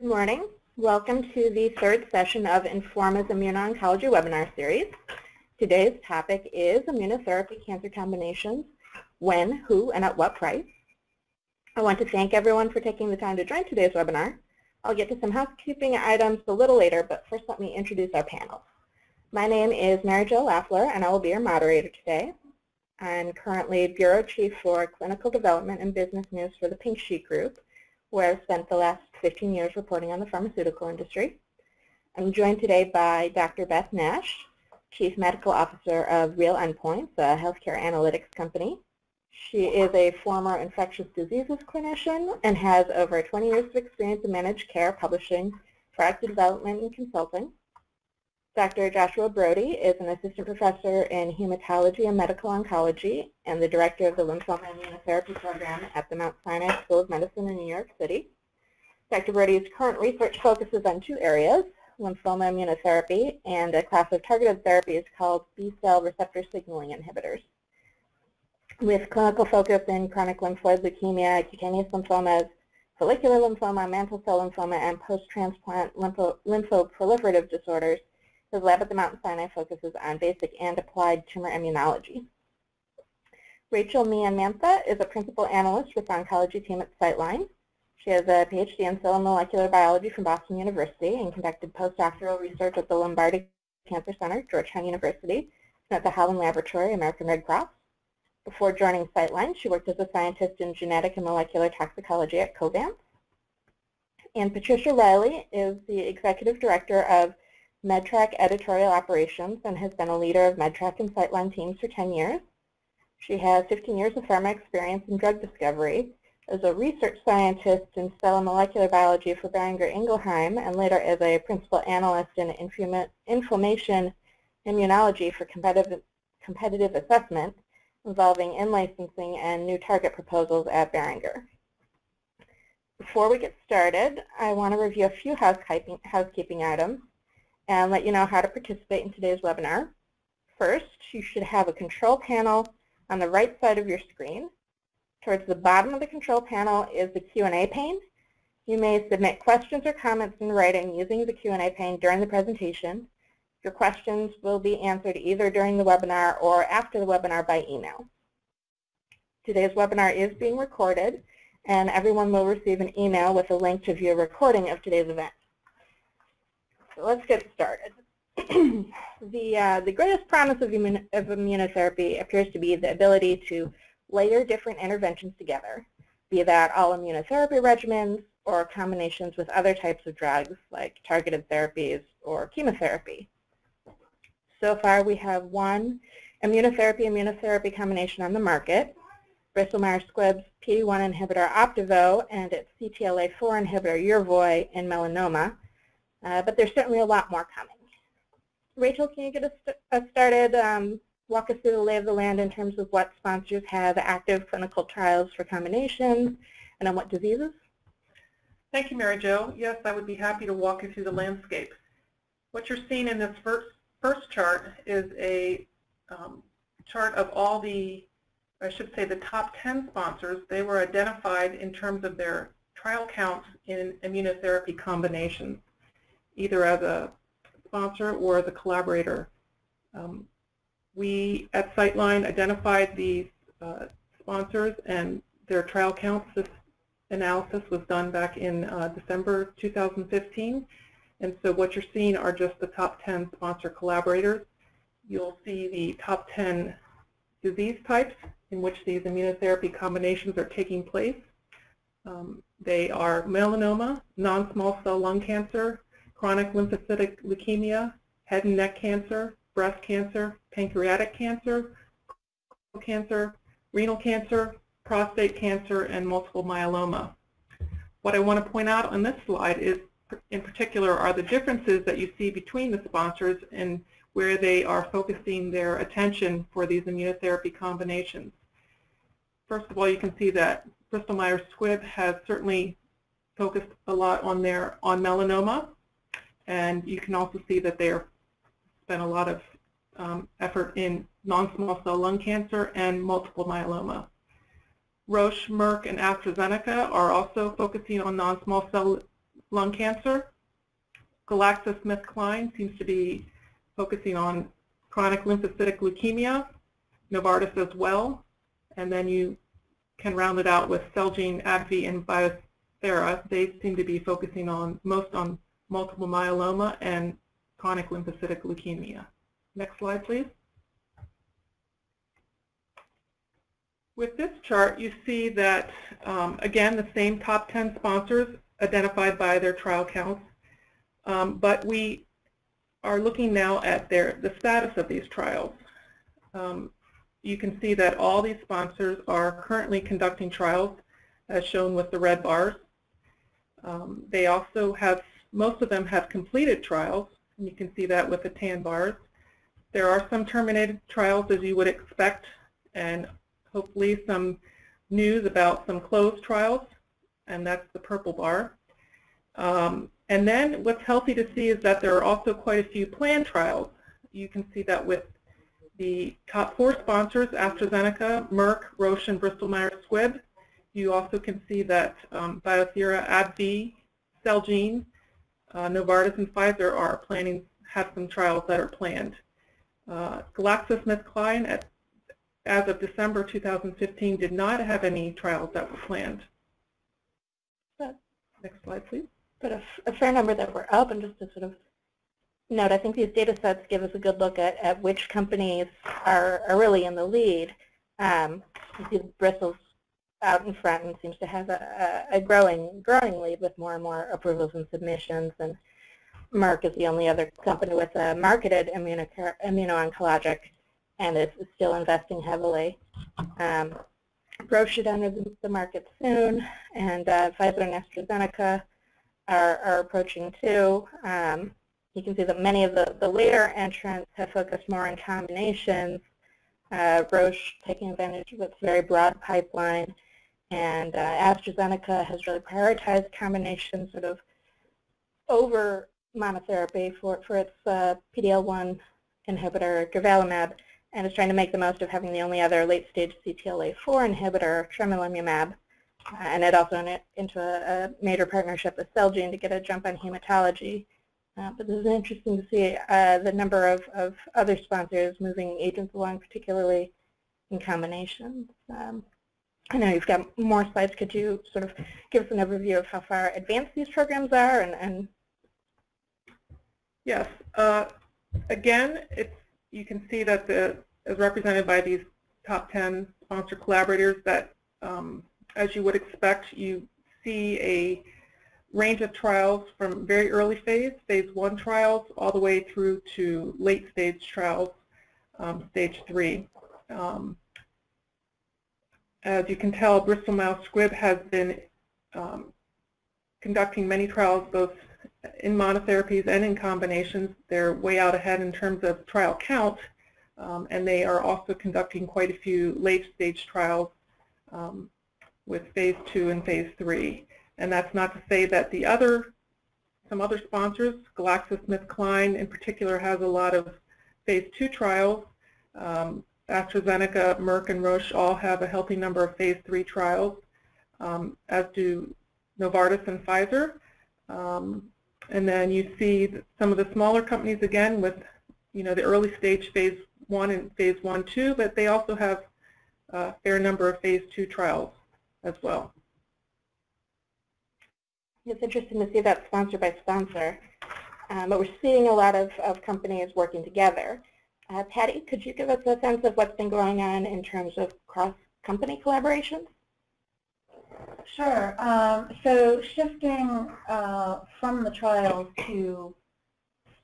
Good morning. Welcome to the third session of Informa's Immuno-Oncology webinar series. Today's topic is immunotherapy cancer combinations, when, who, and at what price. I want to thank everyone for taking the time to join today's webinar. I'll get to some housekeeping items a little later, but first let me introduce our panel. My name is Mary Jo Laffler, and I will be your moderator today. I'm currently Bureau Chief for Clinical Development and Business News for the Pink Sheet Group, where I've spent the last 15 years reporting on the pharmaceutical industry. I'm joined today by Dr. Beth Nash, Chief Medical Officer of Real Endpoints, a healthcare analytics company. She is a former infectious diseases clinician and has over 20 years of experience in managed care, publishing, product development, and consulting. Dr. Joshua Brody is an assistant professor in hematology and medical oncology and the director of the lymphoma immunotherapy program at the Mount Sinai School of Medicine in New York City. Dr. Brody's current research focuses on two areas, lymphoma immunotherapy and a class of targeted therapies called B-cell receptor signaling inhibitors. With clinical focus in chronic lymphoid leukemia, cutaneous lymphomas, follicular lymphoma, mantle cell lymphoma, and post-transplant lympho lymphoproliferative disorders, his lab at the Mount Sinai focuses on basic and applied tumor immunology. Rachel Meehan Mantha is a principal analyst with the oncology team at Citeline. She has a PhD in cell and molecular biology from Boston University and conducted postdoctoral research at the Lombardi Cancer Center, Georgetown University, and at the Holland Laboratory, American Red Cross. Before joining Citeline, she worked as a scientist in genetic and molecular toxicology at Covance. And Patricia Riley is the executive director of MedTrack editorial operations and has been a leader of MedTrack and Citeline teams for 10 years. She has 15 years of pharma experience in drug discovery as a research scientist in cell and molecular biology for Boehringer Ingelheim and later as a principal analyst in inflammation immunology for competitive, competitive assessment involving in-licensing and new target proposals at Boehringer. Before we get started, I want to review a few housekeeping, housekeeping items and let you know how to participate in today's webinar. First, you should have a control panel on the right side of your screen. Towards the bottom of the control panel is the Q&A pane. You may submit questions or comments in writing using the Q&A pane during the presentation. Your questions will be answered either during the webinar or after the webinar by email. Today's webinar is being recorded, and everyone will receive an email with a link to view a recording of today's event. Let's get started. the, uh, the greatest promise of, immun of immunotherapy appears to be the ability to layer different interventions together, be that all immunotherapy regimens or combinations with other types of drugs like targeted therapies or chemotherapy. So far we have one immunotherapy-immunotherapy combination on the market, Bristol Myers Squibb's PD-1 inhibitor Opdivo and its CTLA-4 inhibitor Yervoy in melanoma, uh, but there's certainly a lot more coming. Rachel, can you get us, us started? Um, walk us through the lay of the land in terms of what sponsors have active clinical trials for combinations and on what diseases? Thank you, Mary Jo. Yes, I would be happy to walk you through the landscape. What you're seeing in this first, first chart is a um, chart of all the, I should say the top 10 sponsors. They were identified in terms of their trial counts in immunotherapy combinations either as a sponsor or as a collaborator. Um, we at Citeline identified these uh, sponsors and their trial counts. This analysis was done back in uh, December 2015. And so what you're seeing are just the top 10 sponsor collaborators. You'll see the top 10 disease types in which these immunotherapy combinations are taking place. Um, they are melanoma, non-small cell lung cancer, chronic lymphocytic leukemia, head and neck cancer, breast cancer, pancreatic cancer, cancer, renal cancer, prostate cancer, and multiple myeloma. What I want to point out on this slide is, in particular, are the differences that you see between the sponsors and where they are focusing their attention for these immunotherapy combinations. First of all, you can see that Bristol Myers Squibb has certainly focused a lot on their on melanoma, and you can also see that they are spent a lot of um, effort in non-small cell lung cancer and multiple myeloma. Roche, Merck, and AstraZeneca are also focusing on non-small cell lung cancer. GlaxoSmithKline seems to be focusing on chronic lymphocytic leukemia, Novartis as well, and then you can round it out with Celgene, AbbVie, and Biothera. They seem to be focusing on most on multiple myeloma and chronic lymphocytic leukemia. Next slide, please. With this chart, you see that, um, again, the same top 10 sponsors identified by their trial counts, um, but we are looking now at their, the status of these trials. Um, you can see that all these sponsors are currently conducting trials, as shown with the red bars. Um, they also have, most of them have completed trials, and you can see that with the tan bars. There are some terminated trials, as you would expect, and hopefully some news about some closed trials, and that's the purple bar. Um, and then what's healthy to see is that there are also quite a few planned trials. You can see that with the top four sponsors, AstraZeneca, Merck, Roche, and Bristol-Myers Squibb. You also can see that um, Biothera, AbbVie, Celgene, uh, Novartis, and Pfizer are planning, have some trials that are planned. Uh, GlaxoSmithKline, at, as of December 2015, did not have any trials that were planned. Next slide, please. But a, a fair number that were up, and just to sort of note, I think these data sets give us a good look at, at which companies are, are really in the lead. Um, you see Bristol's out in front and seems to have a, a, growing growing lead with more and more approvals and submissions. And Merck is the only other company with a marketed immuno-oncologic and is still investing heavily. Um, Roche should enter the, market soon, and uh, Pfizer and AstraZeneca are, are approaching too. Um, you can see that many of the, the later entrants have focused more on combinations. Uh, Roche taking advantage of its very broad pipeline, and uh, AstraZeneca has really prioritized combinations sort of over monotherapy for, for its uh, PD-L1 inhibitor, durvalumab, and is trying to make the most of having the only other late-stage CTLA-4 inhibitor, tremelimumab, uh, and it also went into a, a, major partnership with Celgene to get a jump on hematology. Uh, but this is interesting to see uh, the number of, of other sponsors moving agents along, particularly in combinations. Um, I know you've got more slides. Could you sort of give us an overview of how far advanced these programs are? And, and Yes. Uh, again, it's, you can see that the, as represented by these top 10 sponsor collaborators that, um, as you would expect, you see a range of trials from very early phase, phase one trials, all the way through to late stage trials, um, stage three. Um, as you can tell, Bristol Myers Squibb has been um, conducting many trials both in monotherapies and in combinations. They're way out ahead in terms of trial count, um, and they are also conducting quite a few late-stage trials um, with phase two and phase three. And that's not to say that the other, some other sponsors, GlaxoSmithKline in particular has a lot of phase two trials. Um, AstraZeneca, Merck, and Roche all have a healthy number of phase three trials, um, as do Novartis and Pfizer. Um, and then you see some of the smaller companies again with you know the early stage phase one and phase one two, but they also have a fair number of phase two trials as well. It's interesting to see that sponsor by sponsor, um, but we're seeing a lot of, of companies working together. Uh, Patty, could you give us a sense of what's been going on in terms of cross-company collaborations? Sure. Um, so shifting uh, from the trials to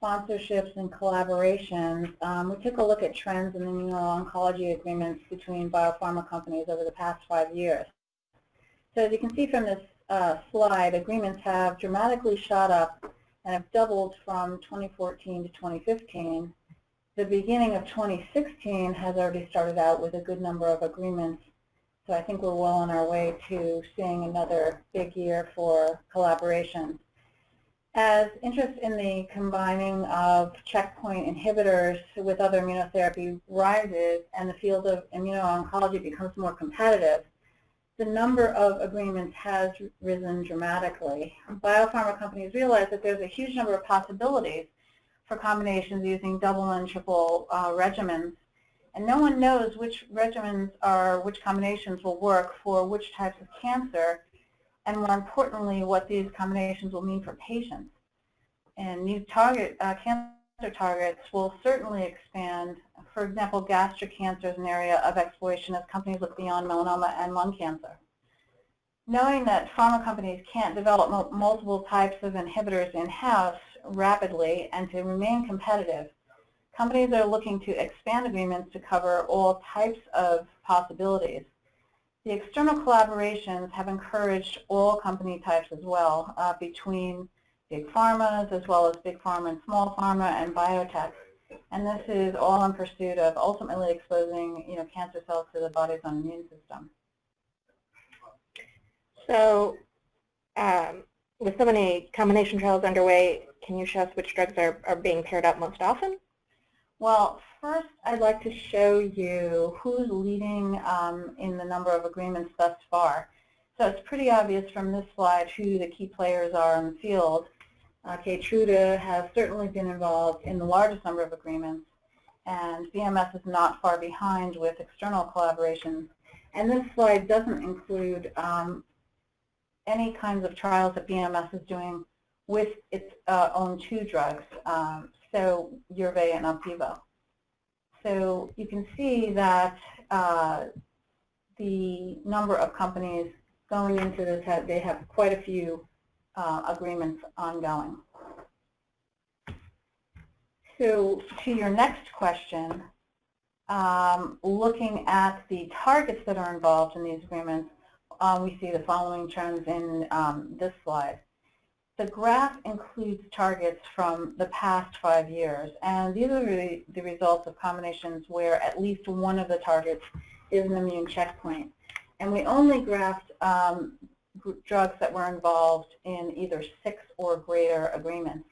sponsorships and collaborations, um, we took a look at trends in the immuno-oncology agreements between biopharma companies over the past five years. So as you can see from this uh, slide, agreements have dramatically shot up and have doubled from 2014 to 2015. The beginning of 2016 has already started out with a good number of agreements so I think we're well on our way to seeing another big year for collaboration. As interest in the combining of checkpoint inhibitors with other immunotherapy rises and the field of immuno-oncology becomes more competitive, the number of agreements has risen dramatically. Biopharma companies realize that there's a huge number of possibilities for combinations using double and triple uh, regimens. And no one knows which regimens or which combinations will work for which types of cancer, and more importantly, what these combinations will mean for patients. And new target uh, cancer targets will certainly expand. For example, gastric cancer is an area of exploration as companies look beyond melanoma and lung cancer. Knowing that pharma companies can't develop multiple types of inhibitors in-house rapidly and to remain competitive, companies are looking to expand agreements to cover all types of possibilities. The external collaborations have encouraged all company types as well uh, between big pharmas as well as big pharma and small pharma and biotech. And this is all in pursuit of ultimately exposing you know, cancer cells to the body's own immune system. So um, with so many combination trials underway, can you show us which drugs are, are being paired up most often? Well, first I'd like to show you who's leading um, in the number of agreements thus far. So it's pretty obvious from this slide who the key players are in the field. Uh, Keytruda has certainly been involved in the largest number of agreements, and BMS is not far behind with external collaborations. And this slide doesn't include um, any kinds of trials that BMS is doing with its uh, own two drugs, um, so Yervoy and Opdivo. So you can see that uh, the number of companies going into this, they have quite a few uh, agreements ongoing. So to your next question, um, looking at the targets that are involved in these agreements, um, we see the following trends in um, this slide. The graph includes targets from the past five years, and these are the, the results of combinations where at least one of the targets is an immune checkpoint. And we only graphed um, drugs that were involved in either six or greater agreements.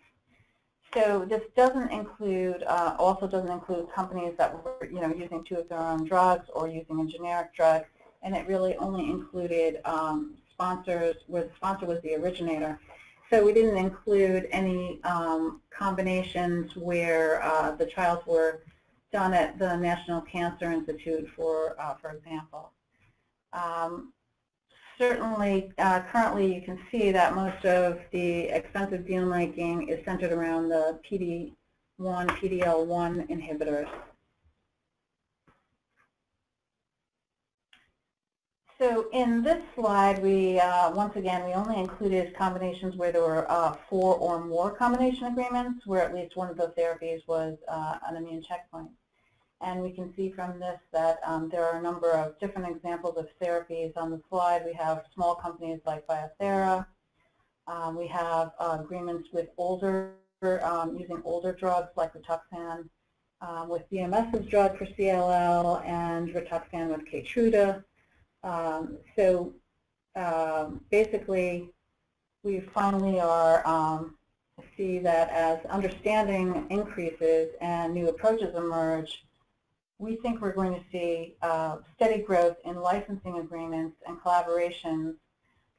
So this doesn't include, uh, also doesn't include companies that were, you know, using two of their own drugs or using a generic drug, and it really only included um, sponsors where the sponsor was the originator. So we didn't include any um, combinations where uh, the trials were done at the National Cancer Institute, for uh, for example. Um, certainly, uh, currently you can see that most of the expensive deal making is centered around the PD-1, PD-L1 inhibitors. So in this slide, we uh, once again we only included combinations where there were uh, four or more combination agreements, where at least one of the therapies was uh, an immune checkpoint. And we can see from this that um, there are a number of different examples of therapies on the slide. We have small companies like Biothera. Um, we have uh, agreements with older, um, using older drugs like Rituxan, um, with BMS's drug for CLL and Rituxan with Keytruda. Um, so um, basically, we finally are um, see that as understanding increases and new approaches emerge, we think we're going to see uh, steady growth in licensing agreements and collaborations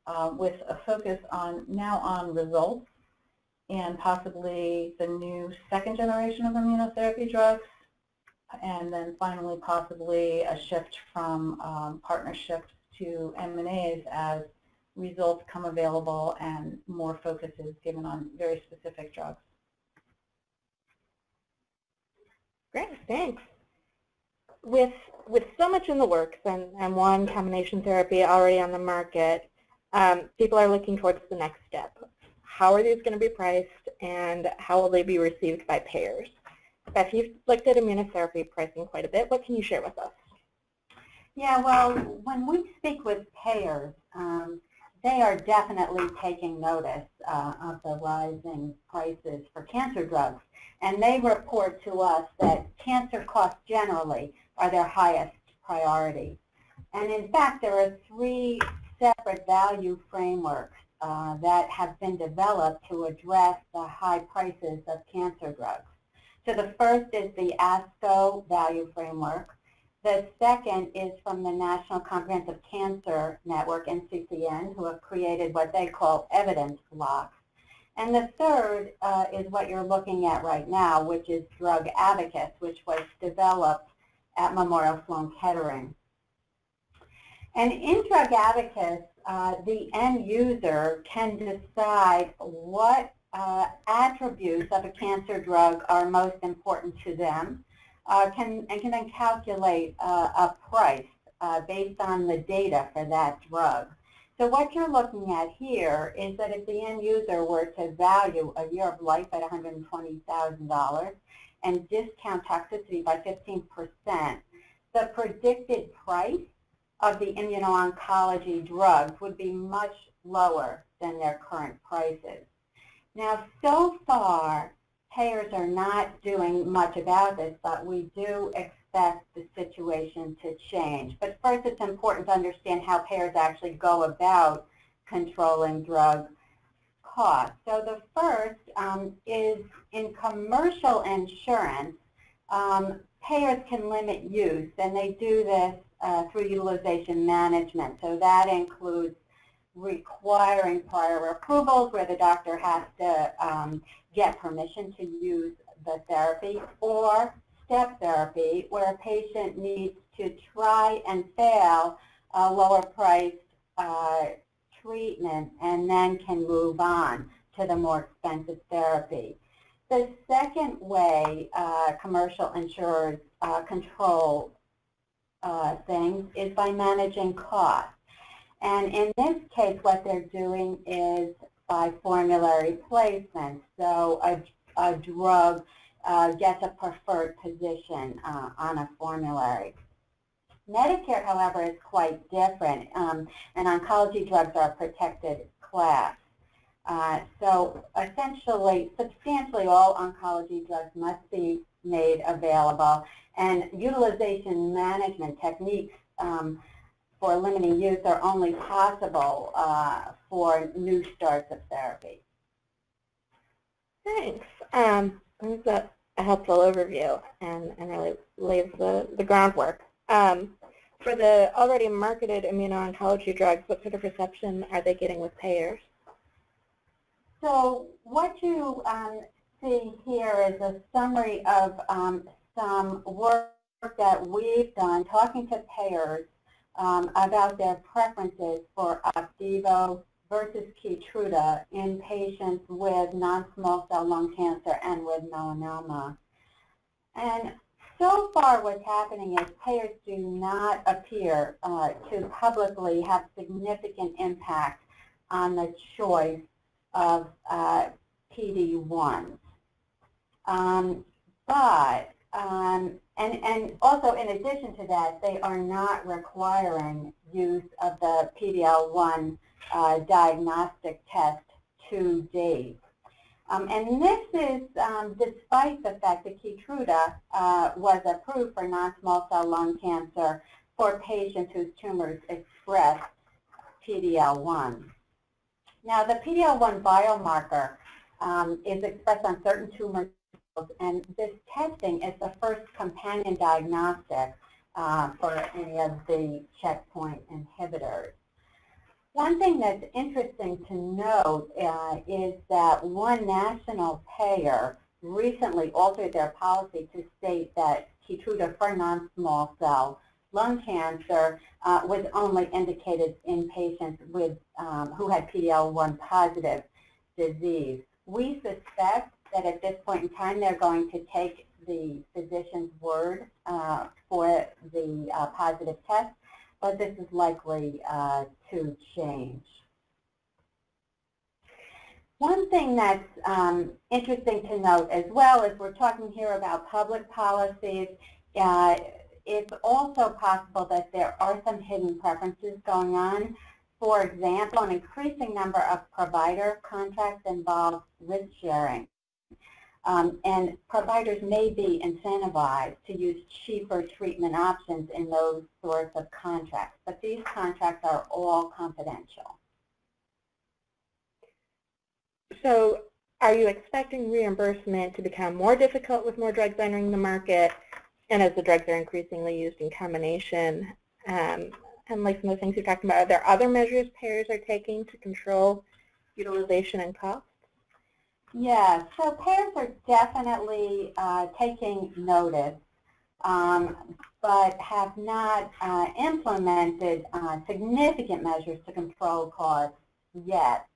uh, with a focus on now on results and possibly the new second generation of immunotherapy drugs and then finally possibly a shift from um, partnerships to M&As as results come available and more focus is given on very specific drugs. Great, thanks with with so much in the works and, and one combination therapy already on the market, um, people are looking towards the next step. How are these going to be priced and how will they be received by payers? Beth, you've looked at immunotherapy pricing quite a bit. What can you share with us? Yeah, well, when we speak with payers, um, they are definitely taking notice uh, of the rising prices for cancer drugs. And they report to us that cancer costs generally are their highest priority. And in fact, there are three separate value frameworks uh, that have been developed to address the high prices of cancer drugs. So the first is the ASCO value framework. The second is from the National Comprehensive Cancer Network, NCCN, who have created what they call evidence blocks. And the third uh, is what you're looking at right now, which is Drug Abacus, which was developed at Memorial Sloan Kettering. And in Drug Abacus, uh, the end user can decide what uh, attributes of a cancer drug are most important to them uh, can, and can then calculate uh, a price uh, based on the data for that drug. So what you're looking at here is that if the end user were to value a year of life at $120,000 and discount toxicity by 15%, the predicted price of the immuno-oncology drugs would be much lower than their current prices. Now, so far, payers are not doing much about this, but we do expect the situation to change. But first, it's important to understand how payers actually go about controlling drug costs. So the first um, is in commercial insurance, um, payers can limit use, and they do this uh, through utilization management. So that includes requiring prior approvals where the doctor has to um, get permission to use the therapy or step therapy where a patient needs to try and fail a lower priced uh, treatment and then can move on to the more expensive therapy. The second way uh, commercial insurers uh, control uh, things is by managing costs. And in this case, what they're doing is by formulary placement. So a, a drug uh, gets a preferred position uh, on a formulary. Medicare, however, is quite different, um, and oncology drugs are a protected class. Uh, so essentially, substantially all oncology drugs must be made available, and utilization management techniques um, for limiting use are only possible uh, for new starts of therapy. Thanks. Um, that's a, a helpful overview and, and really lays the, the groundwork. Um, for the already marketed immuno-oncology drugs, what sort of reception are they getting with payers? So what you um, see here is a summary of um, some work that we've done talking to payers um, about their preferences for Opdivo versus Keytruda in patients with non-small cell lung cancer and with melanoma. And so far what's happening is payers do not appear uh, to publicly have significant impact on the choice of uh, PD-1s. Um, but, um, and, and also in addition to that, they are not requiring use of the PD-L1 uh, diagnostic test to date. Um, and this is um, despite the fact that Keytruda uh, was approved for non-small cell lung cancer for patients whose tumors express PD-L1. Now, the PD-L1 biomarker um, is expressed on certain tumor and this testing is the first companion diagnostic uh, for any of the checkpoint inhibitors. One thing that's interesting to note uh, is that one national payer recently altered their policy to state that Keytruda for non-small cell lung cancer uh, was only indicated in patients with um, who had PD-L1 positive disease. We suspect that at this point in time they're going to take the physician's word uh, for the uh, positive test, but this is likely uh, to change. One thing that's um, interesting to note as well is we're talking here about public policies. Uh, it's also possible that there are some hidden preferences going on. For example, an increasing number of provider contracts involve risk sharing. Um, and providers may be incentivized to use cheaper treatment options in those sorts of contracts, but these contracts are all confidential. So are you expecting reimbursement to become more difficult with more drugs entering the market, and as the drugs are increasingly used in combination, um, and like some of the things you're talking about, are there other measures payers are taking to control utilization and cost? Yeah, so payers are definitely uh, taking notice, um, but have not uh, implemented uh, significant measures to control costs yet.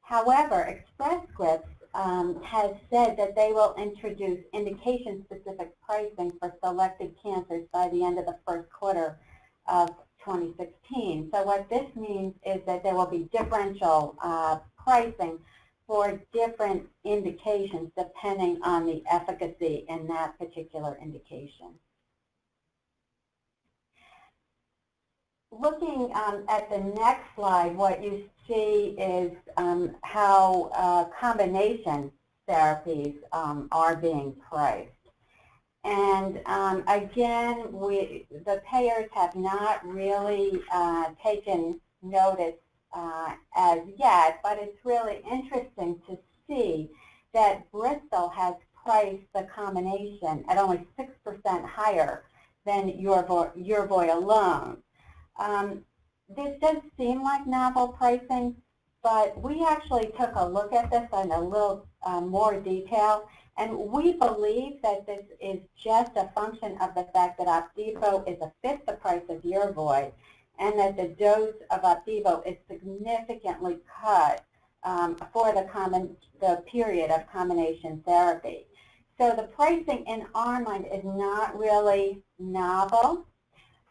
However, Express Scripts um, has said that they will introduce indication-specific pricing for selected cancers by the end of the first quarter of 2016. So what this means is that there will be differential uh, pricing for different indications depending on the efficacy in that particular indication. Looking um, at the next slide, what you see is um, how uh, combination therapies um, are being priced. And um, again, we, the payers have not really uh, taken notice uh, as yet, but it's really interesting to see that Bristol has priced the combination at only 6% higher than Yervoy alone. Um, this does seem like novel pricing, but we actually took a look at this in a little uh, more detail, and we believe that this is just a function of the fact that Opdivo is a fifth the price of Yervoy, and that the dose of Opdivo is significantly cut um, for the, common, the period of combination therapy. So the pricing in our mind is not really novel.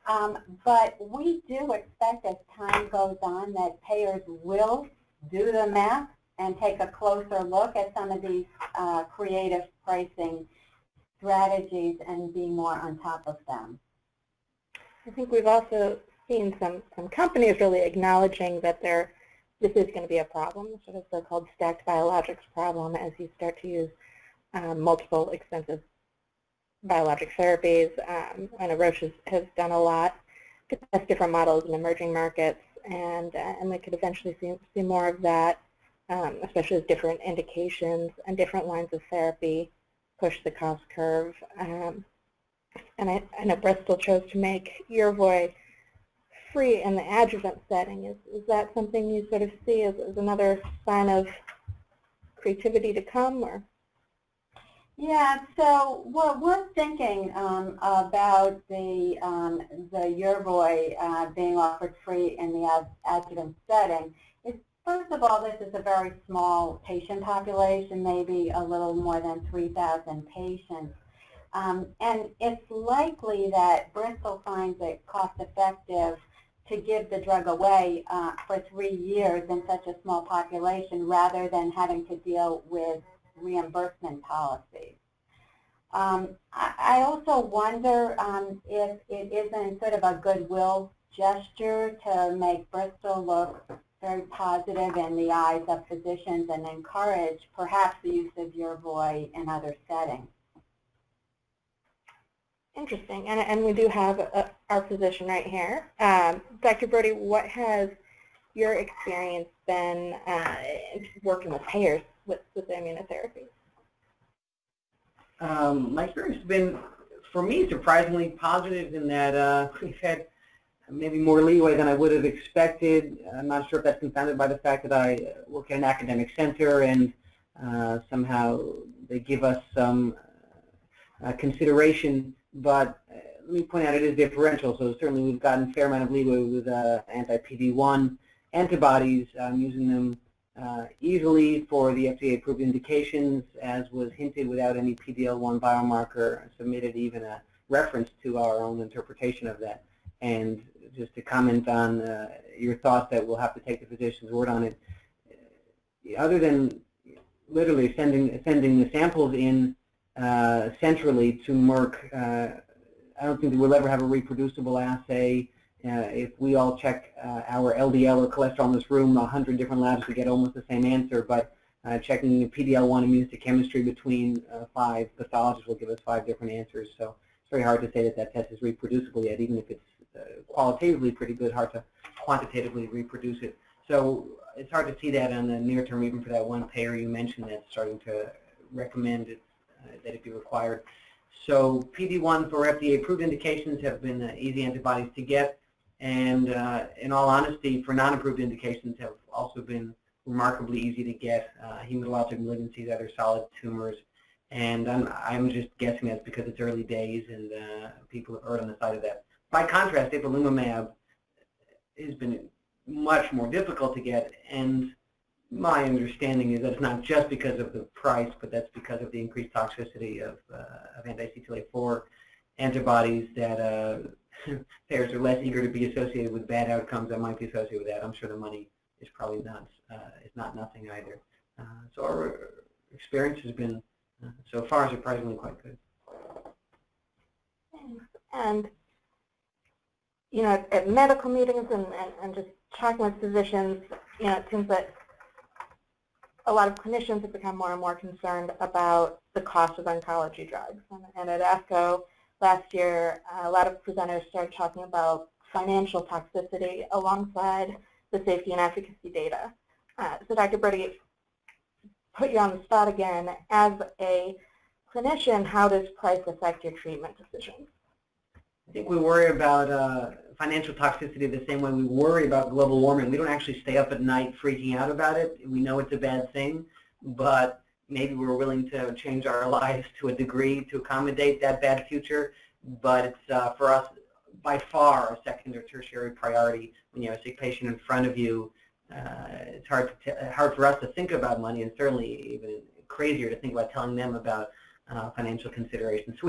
Um, but we do expect as time goes on that payers will do the math and take a closer look at some of these uh, creative pricing strategies and be more on top of them. I think we've also seen some, some companies really acknowledging that there, this is going to be a problem, sort of so-called stacked biologics problem as you start to use um, multiple expensive biologic therapies. Um, I know Roche has, has, done a lot to test different models in emerging markets, and, uh, and we could eventually see, see more of that, um, especially as different indications and different lines of therapy push the cost curve. Um, and I, I know Bristol chose to make Yervoy free in the adjuvant setting. Is, is that something you sort of see as, as another sign of creativity to come? or? Yeah, so what we're thinking um, about the um, the Yervoy uh, being offered free in the ad adjuvant setting is, first of all, this is a very small patient population, maybe a little more than 3,000 patients. Um, and it's likely that Bristol finds it cost-effective to give the drug away uh, for three years in such a small population rather than having to deal with reimbursement policies. Um, I, also wonder um, if it isn't sort of a goodwill gesture to make Bristol look very positive in the eyes of physicians and encourage perhaps the use of your Yervoy in other settings. Interesting, and, and we do have a, our physician right here. Um, Dr. Brody, what has your experience been uh, working with payers with, with immunotherapy? Um, my experience has been, for me, surprisingly positive in that uh, we've had maybe more leeway than I would have expected. I'm not sure if that's confounded by the fact that I work at an academic center and uh, somehow they give us some uh, consideration, but uh, let me point out it is differential, so certainly we've gotten a fair amount of leeway with uh, anti-PD-1 antibodies, um, using them uh, easily for the FDA-approved indications, as was hinted without any PD-L1 biomarker submitted, even a reference to our own interpretation of that. And just to comment on uh, your thoughts that we'll have to take the physician's word on it, uh, other than literally sending sending the samples in uh, centrally to Merck, uh, I don't think that we'll ever have a reproducible assay uh, if we all check uh, our LDL or cholesterol in this room, 100 different labs to get almost the same answer, but uh, checking the PD-L1 immunohistochemistry between five pathologists will give us five different answers. So it's very hard to say that that test is reproducible yet, even if it's qualitatively pretty good, hard to quantitatively reproduce it. So it's hard to see that on the near term, even for that one payer you mentioned that's starting to recommend it, that it be required. so PD-1 for FDA-approved indications have been uh, easy antibodies to get, and uh, in all honesty, for non-approved indications have also been remarkably easy to get. Uh, hematologic malignancies, other solid tumors, and I'm, I'm just guessing that's because it's early days and uh, people have erred on the side of that. By contrast, ipilimumab has been much more difficult to get, and my understanding is that it's not just because of the price, but that's because of the increased toxicity of, uh, of anti-CTLA-4 antibodies that uh, payers are less eager to be associated with bad outcomes that might be associated with that. I'm sure the money is probably not, uh, is not nothing either. Uh, so our experience has been, uh, so far, surprisingly quite good. And, you know, at, medical meetings and, and, and just talking with physicians, you know, it seems that a lot of clinicians have become more and more concerned about the cost of oncology drugs. And, at ASCO last year, uh, a lot of presenters started talking about financial toxicity alongside the safety and efficacy data. Uh, so Dr. Brody, put you on the spot again. As a clinician, how does price affect your treatment decisions? I think we worry about uh, financial toxicity the same way we worry about global warming. We don't actually stay up at night freaking out about it. We know it's a bad thing, but maybe we're willing to change our lives to a degree to accommodate that bad future. But it's uh, for us by far a second or tertiary priority when you have a sick patient in front of you. Uh, it's hard, to hard for us to think about money and certainly even crazier to think about telling them about uh, financial considerations.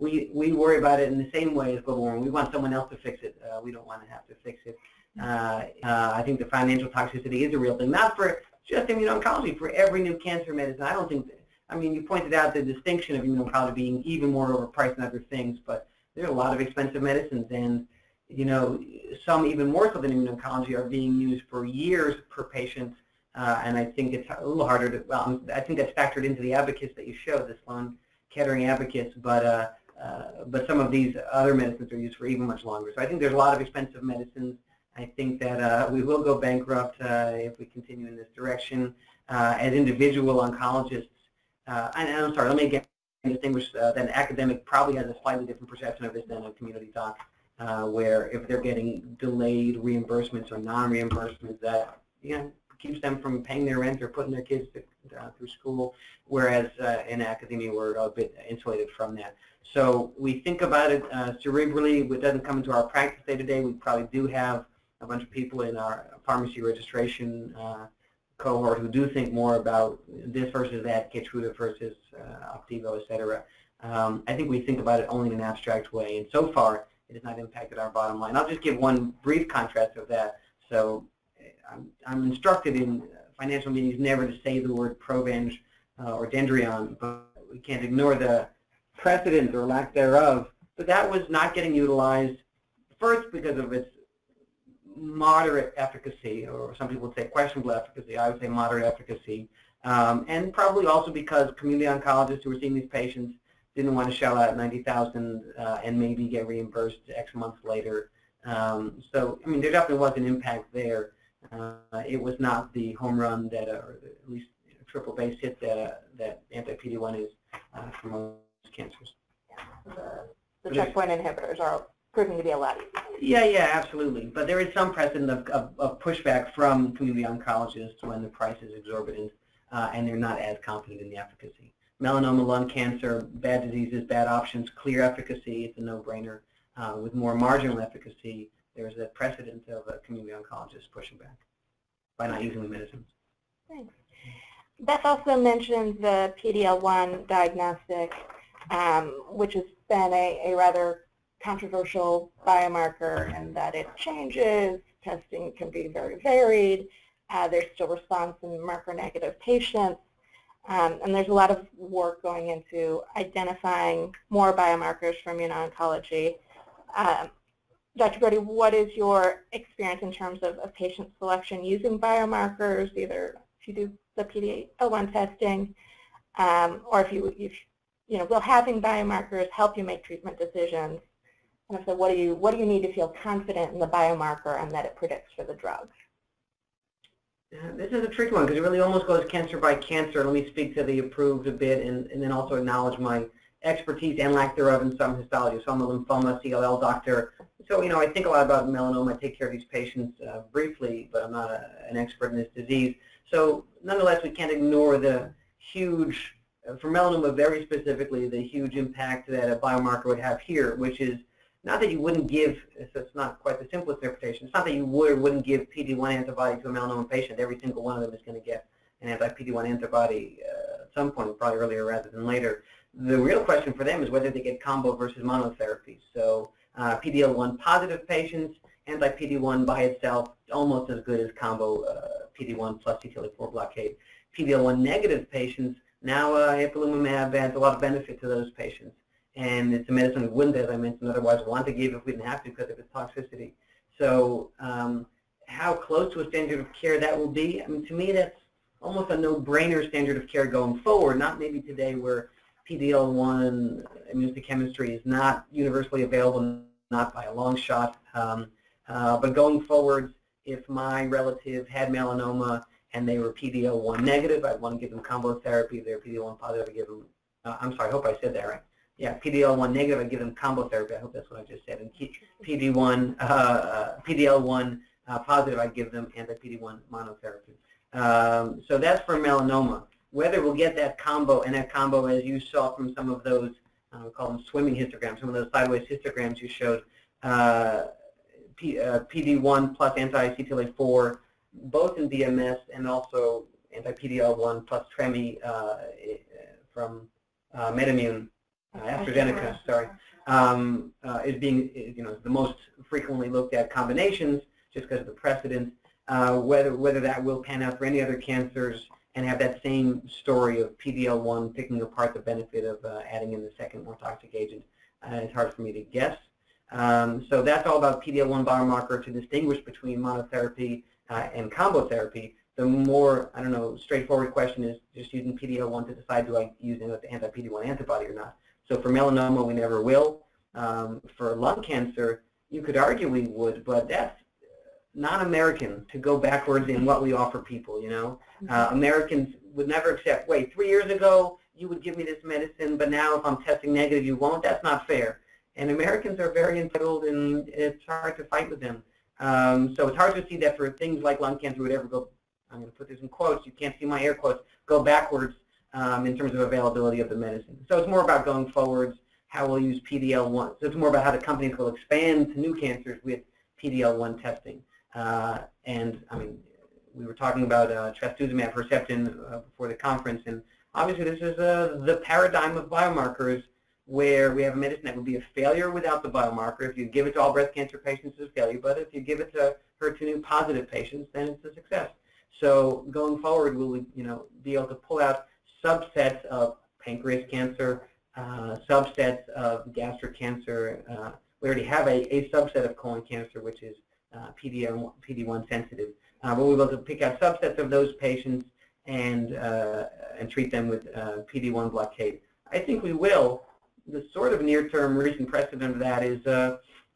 We, we, we worry about it in the same way as global warming. We want someone else to fix it. Uh, we don't want to have to fix it. Uh, uh, I think the financial toxicity is a real thing, not for just immuno-oncology, for every new cancer medicine. I don't think, that, I mean, you pointed out the distinction of immuno-oncology being even more overpriced than other things, but there are a lot of expensive medicines, and you know, some even more so than immuno-oncology are being used for years per patient uh, and I think it's a little harder to, well, I think that's factored into the abacus that you showed, the Sloan Kettering abacus, but, uh, uh, but some of these other medicines are used for even much longer. So I think there's a lot of expensive medicines. I think that uh, we will go bankrupt uh, if we continue in this direction. Uh, as individual oncologists, and, and, I'm sorry, let me again distinguish that an academic probably has a slightly different perception of this than a community doc, where if they're getting delayed reimbursements or non-reimbursements, that you know, keeps them from paying their rent or putting their kids to, uh, through school, whereas uh, in academia we're a bit insulated from that. So we think about it uh, cerebrally. It doesn't come into our practice day to day. We probably do have a bunch of people in our pharmacy registration uh, cohort who do think more about this versus that, Keytruda versus uh, Opdivo, et cetera. Um, I think we think about it only in an abstract way, and so far it has not impacted our bottom line. I'll just give one brief contrast of that. So I'm, I'm instructed in financial meetings never to say the word Provenge uh, or Dendreon, but we can't ignore the precedent or lack thereof. But that was not getting utilized, first because of its moderate efficacy, or some people would say questionable efficacy. I would say moderate efficacy. Um, and probably also because community oncologists who were seeing these patients didn't want to shell out 90000 uh, and maybe get reimbursed X months later. Um, so, I mean, there definitely was an impact there. Uh, it was not the home run that, uh, or at least triple base hit that, uh, that anti-PD-1 is uh, for most cancers. The, the checkpoint inhibitors are proving to be a lot easier. Yeah, yeah, absolutely. But there is some precedent of, of, of pushback from community oncologists when the price is exorbitant uh, and they're not as confident in the efficacy. Melanoma, lung cancer, bad diseases, bad options, clear efficacy, it's a no-brainer. Uh, with more marginal efficacy, there's a precedent of a community oncologist pushing back by not using the medicines. Thanks. Beth also mentioned the PD-L1 diagnostic, um, which has been a, a rather controversial biomarker and that it changes, testing can be very varied, uh, there's still response in marker-negative patients, um, and there's a lot of work going into identifying more biomarkers for immuno-oncology. Um, Dr. Brody, what is your experience in terms of, of patient selection using biomarkers, either if you do the PD-L1 testing, um, or if you, if, you know, will having biomarkers help you make treatment decisions? And so what do you, what do you need to feel confident in the biomarker and that it predicts for the drug? This is a tricky one because it really almost goes cancer by cancer. Let me speak to the approved a bit and, and then also acknowledge my expertise and lack thereof in some histology. So I'm a lymphoma CLL doctor. So, you know, I think a lot about melanoma. I take care of these patients uh, briefly, but I'm not a, an expert in this disease. So nonetheless, we can't ignore the huge, uh, for melanoma very specifically, the huge impact that a biomarker would have here, which is not that you wouldn't give, so it's not quite the simplest interpretation, it's not that you would or wouldn't give PD-1 antibody to a melanoma patient. Every single one of them is going to get an anti-PD-1 antibody uh, at some point, probably earlier rather than later. The real question for them is whether they get combo versus monotherapy. So uh, PD-L1 positive patients, anti-PD-1 by itself, almost as good as combo uh, PD-1 plus CTLA-4 blockade. PD-L1 negative patients, now uh, ipilimumab adds a lot of benefit to those patients and it's a medicine we wouldn't, as I mentioned, otherwise want to give if we didn't have to because of its toxicity. So um, how close to a standard of care that will be, I mean, to me that's almost a no-brainer standard of care going forward, not maybe today where PD-L1 immunohistochemistry is not universally available, not by a long shot, um, uh, but going forward, if my relative had melanoma and they were PD-L1 negative, I'd want to give them combo therapy. If they're PD-L1 positive, I'd give them, uh, I'm sorry, I hope I said that right yeah, PD-L1 negative, I'd give them combo therapy. I hope that's what I just said. And PD-1, uh, uh PD-L1 uh, positive, I'd give them anti-PD-1 monotherapy. Um, so that's for melanoma. Whether we'll get that combo, and that combo, as you saw from some of those, I will call them swimming histograms, some of those sideways histograms you showed, uh, P, uh, PD-1 plus anti-CTLA-4, both in BMS and also anti-PD-L1 plus TREMI uh, from uh, MedImmune uh, AstraZeneca, sorry, um, uh, is being, you know, the most frequently looked at combinations just because of the precedent. Uh, whether whether that will pan out for any other cancers and have that same story of PD-L1 picking apart the benefit of uh, adding in the second more toxic agent, uh, it's hard for me to guess. Um, so that's all about PD-L1 biomarker to distinguish between monotherapy uh, and combo therapy. The more, I don't know, straightforward question is just using PD-L1 to decide do I use an anti-PD-1 antibody or not. So for melanoma, we never will. Um, for lung cancer, you could argue we would, but that's not American to go backwards in what we offer people, you know. Mm-hmm. Uh, Americans would never accept, wait, three years ago you would give me this medicine, but now if I'm testing negative you won't. That's not fair. And Americans are very entitled and it's hard to fight with them. Um, so it's hard to see that for things like lung cancer would ever go, I'm going to put this in quotes, you can't see my air quotes, go backwards um, in terms of availability of the medicine. So it's more about going forwards, how we'll use PDL1. So it's more about how the companies will expand to new cancers with PDL1 testing. Uh, and I mean, we were talking about uh, trastuzumab Herceptin uh, before the conference, and obviously this is uh, the paradigm of biomarkers where we have a medicine that would be a failure without the biomarker. If you give it to all breast cancer patients, it's a failure, but if you give it to HER2 positive patients, then it's a success. So going forward, we'll you know be able to pull out subsets of pancreas cancer, uh, subsets of gastric cancer. Uh, we already have a, a subset of colon cancer, which is PD-1, PD-1 sensitive. Uh, but we're able to pick out subsets of those patients and, uh, and treat them with uh, PD-1 blockade. I think we will. The sort of near-term recent precedent of that is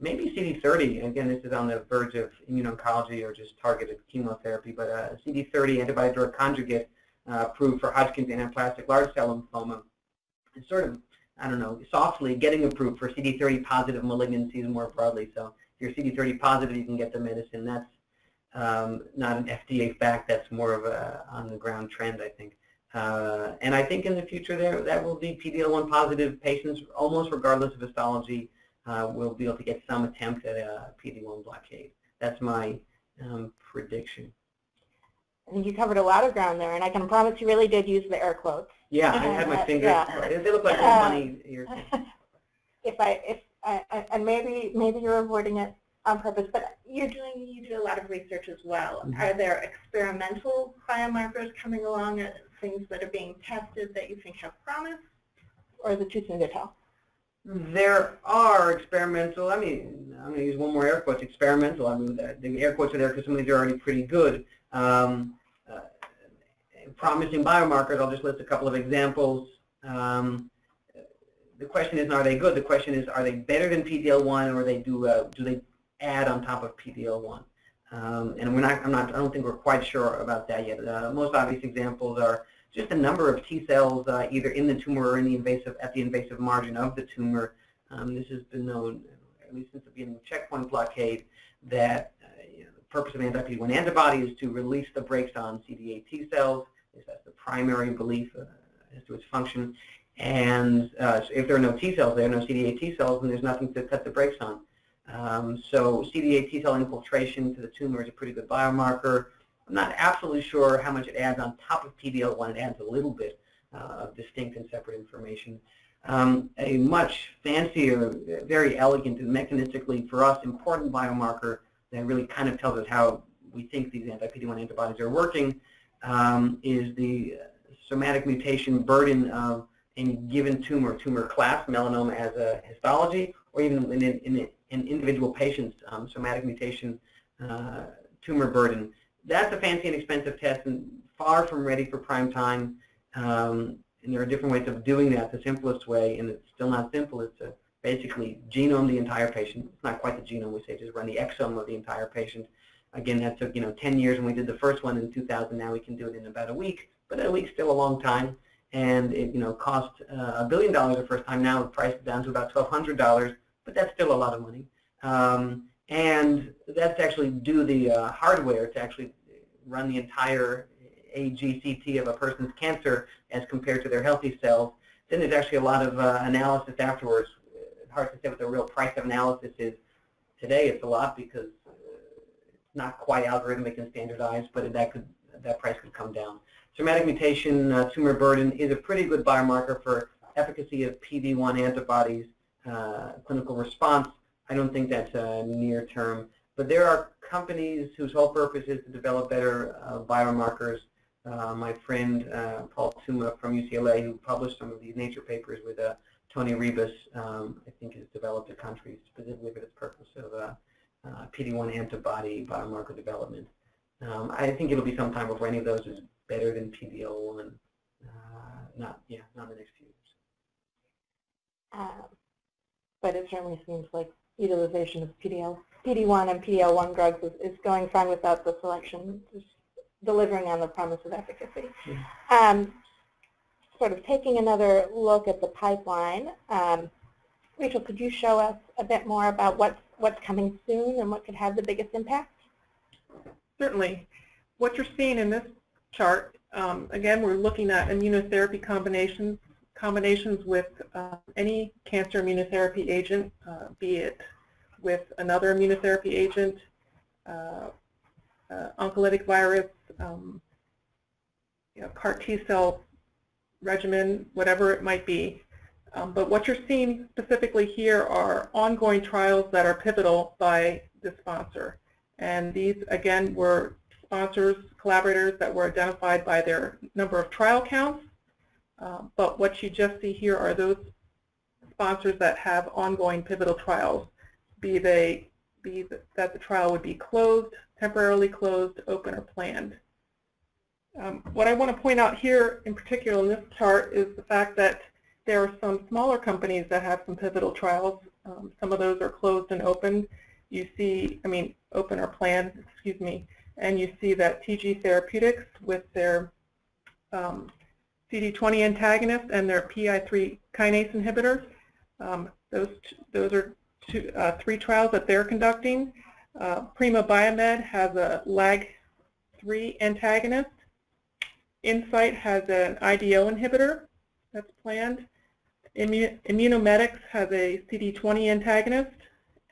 maybe CD30. Again, this is on the verge of immuno-oncology or just targeted chemotherapy, but CD30 antibody-drug conjugate uh, approved for Hodgkin's anaplastic large cell lymphoma. It's sort of, I don't know, softly getting approved for CD30 positive malignancies more broadly. So you're CD30 positive, you can get the medicine. That's um, not an FDA fact. That's more of a on-the-ground trend, I think. Uh, and I think in the future there that will be PD-L1 positive patients, almost regardless of histology, uh, will be able to get some attempt at a PD-1 blockade. That's my um, prediction. I think you covered a lot of ground there, and I can promise you really did use the air quotes. Yeah, I had my fingers. Yeah. They look like funny ears. If I, if, and maybe, maybe you're avoiding it on purpose, but you're doing, you do a lot of research as well. Mm -hmm. Are there experimental biomarkers coming along, uh, things that are being tested that you think have promise, or is it too soon to tell? There are experimental, I mean, I'm going to use one more air quotes, experimental. I mean, the, the air quotes are there because some of these are already pretty good. Um, uh, promising biomarkers, I'll just list a couple of examples. Um, the question isn't are they good, the question is are they better than PD-L1 or they do, uh, do they add on top of PD-L1? Um, and we're not, I'm not, I don't think we're quite sure about that yet. Uh, most obvious examples are just a number of T cells uh, either in the tumor or in the invasive at the invasive margin of the tumor. Um, this has been known, at least since the beginning of checkpoint blockade, that uh, you know, the purpose of anti-PD-1 antibody is to release the brakes on CD8 T cells. That's the primary belief uh, as to its function. And uh, if there are no T cells there, no CD8 T cells, then there's nothing to cut the brakes on. Um, so CD8 T cell infiltration to the tumor is a pretty good biomarker. I'm not absolutely sure how much it adds on top of PD-L1. It adds a little bit uh, of distinct and separate information. Um, a much fancier, very elegant and mechanistically, for us, important biomarker that really kind of tells us how we think these anti-PD-1 antibodies are working um, is the somatic mutation burden of any given tumor, tumor class, melanoma as a histology, or even in, in, in individual patients, um, somatic mutation uh, tumor burden. That's a fancy and expensive test and far from ready for prime time. Um, and there are different ways of doing that. The simplest way, and it's still not simple, is to basically genome the entire patient. It's not quite the genome, we say just run the exome of the entire patient. Again, that took you know 10 years when we did the first one in 2000. Now we can do it in about a week, but a week's still a long time and it you know cost uh, a billion dollars the first time. Now the price is down to about twelve hundred dollars, but that's still a lot of money. Um, and that's actually do the uh, hardware to actually run the entire AGCT of a person's cancer as compared to their healthy cells. Then there's actually a lot of uh, analysis afterwards. It's hard to say what the real price of analysis is. Today it's a lot because it's not quite algorithmic and standardized, but that could that price could come down. Somatic mutation uh, tumor burden is a pretty good biomarker for efficacy of PD-1 antibodies, uh, clinical response. I don't think that's uh, near term. But there are companies whose whole purpose is to develop better uh, biomarkers. Uh, my friend uh, Paul Tumeh from UCLA, who published some of these Nature papers with Toni Ribas, um, I think has developed a country specifically for this purpose of PD-1 antibody biomarker development. Um, I think it'll be some time before any of those is better than PD-L1. Uh, not, yeah, not in the next few years. Um, but it certainly seems like utilization of PDL, PD-1 and PD-L1 drugs is, is going fine without the selection, just delivering on the promise of efficacy. Yeah. Um, sort of taking another look at the pipeline, um, Rachel, could you show us a bit more about what's, what's coming soon and what could have the biggest impact? Certainly. What you're seeing in this chart, um, again, we're looking at immunotherapy combinations, combinations with uh, any cancer immunotherapy agent, uh, be it with another immunotherapy agent, uh, uh oncolytic virus, um, you know, CAR T-cell regimen, whatever it might be. Um, but what you're seeing specifically here are ongoing trials that are pivotal by the sponsor. And these, again, were sponsors, collaborators that were identified by their number of trial counts. Uh, but what you just see here are those sponsors that have ongoing pivotal trials, be they be that the trial would be closed, temporarily closed, open, or planned. Um, what I want to point out here in particular in this chart is the fact that there are some smaller companies that have some pivotal trials. Um, some of those are closed and open. You see, I mean, open or planned, excuse me and you see that TG Therapeutics with their um, CD20 antagonist and their PI3 kinase inhibitor. Um, those, those are two, uh, three trials that they're conducting. Uh, Prima Biomed has a LAG3 antagonist. Incyte has an IDO inhibitor that's planned. Immunomedics has a CD20 antagonist.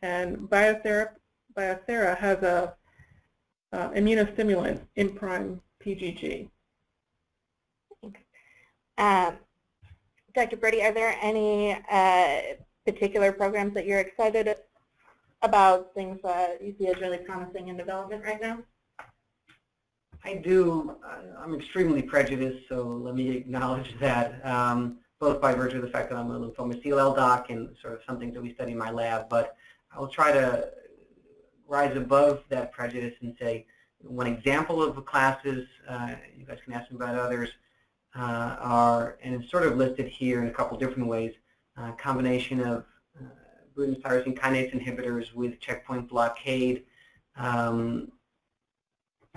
And Biothera, Biothera has a uh, immunostimulant Imprime PGG. Um, Dr. Brody, are there any uh, particular programs that you're excited about, things that you see as really promising in development right now? I do. I'm extremely prejudiced, so let me acknowledge that, um, both by virtue of the fact that I'm a lymphoma CLL doc and sort of some things that we study in my lab, but I'll try to rise above that prejudice and say one example of the classes, uh, you guys can ask me about others, uh, are, and it's sort of listed here in a couple different ways, uh, combination of uh, tyrosine kinase inhibitors with checkpoint blockade, um,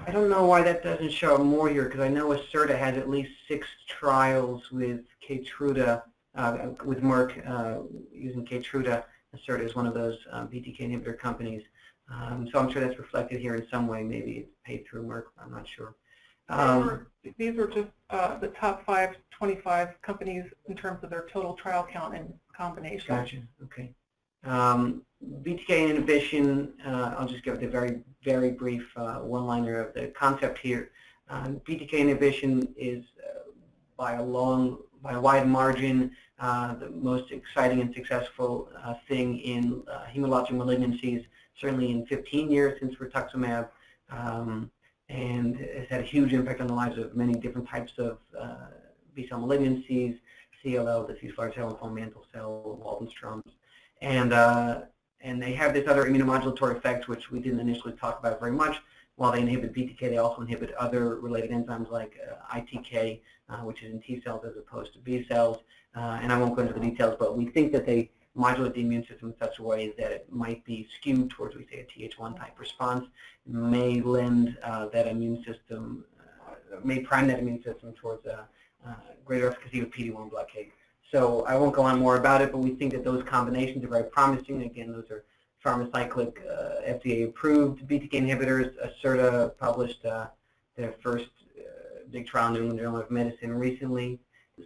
I don't know why that doesn't show up more here because I know Acerta has at least six trials with Keytruda, uh, with Merck uh, using Keytruda. Acerta is one of those uh, BTK inhibitor companies. Um, so I'm sure that's reflected here in some way. Maybe it's paid through Merck. I'm not sure. Um, These are just uh, the top five, 25 companies in terms of their total trial count and combination. Gotcha. Okay. Um, BTK inhibition, uh, I'll just give a very, very brief uh, one-liner of the concept here. Um, BTK inhibition is uh, by a long, by a wide margin, uh, the most exciting and successful uh, thing in uh, hematologic malignancies, certainly in 15 years since rituximab, um, and it's had a huge impact on the lives of many different types of B-cell malignancies, CLL, diffuse large cell lymphoma, mantle cell, Waldenstrom's, and uh, and they have this other immunomodulatory effect, which we didn't initially talk about very much. While they inhibit BTK, they also inhibit other related enzymes like uh, ITK, uh, which is in T cells as opposed to B cells. Uh, and I won't go into the details, but we think that they modulate the immune system in such a way that it might be skewed towards, we say, a Th1 type response, may lend uh, that immune system, uh, may prime that immune system towards a greater efficacy of PD-1 blockade. So I won't go on more about it, but we think that those combinations are very promising. Again, those are pharmacyclic uh, FDA-approved BTK inhibitors. Acerta published uh, their first uh, big trial in New Journal of Medicine recently.